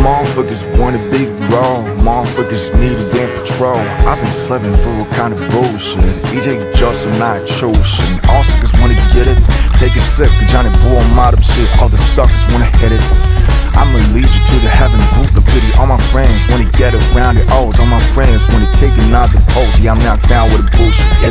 Motherfuckers want a big grow, motherfuckers need a damn patrol. I've been slaving for a kind of bullshit. EJ Justin, not chosen. All suckers wanna get it, take a sip, cause Johnny Bull, out of shit. All the suckers wanna hit it. I'ma lead you to the heaven, group the pity. All my friends wanna get around it, always all my friends wanna take another pose. Yeah, I'm out town with a bullshit. Yeah,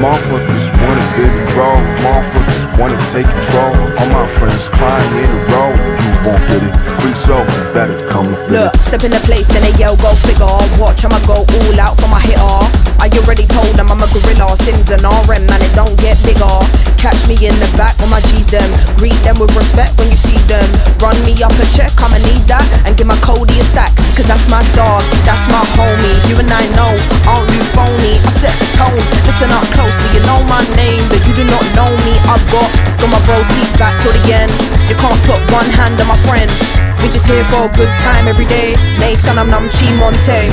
Motherfuckers wanna bigger grow, motherfuckers wanna take control. All my friends crying in a row. You won't get it, free soul, better come with Look, it. step in the place and they yell, go figure. Watch, I'ma go all out for my hitter. I already told them I'm a gorilla. Simz an RM, man, it don't get bigger. Catch me in the back when my G's them. Greet them with respect when you see them. Run me up a check, I'ma need that. And give my Cody a stack, cause that's my dog, that's my homie. You and I know, aren't you phony? I set the tone, listen up closely. You know my name, but you do not know me. I've got, got my bros broskies back till the end. You can't put one hand on my friend. We just here for a good time every day. Nay, son, I'm Namchi Monte.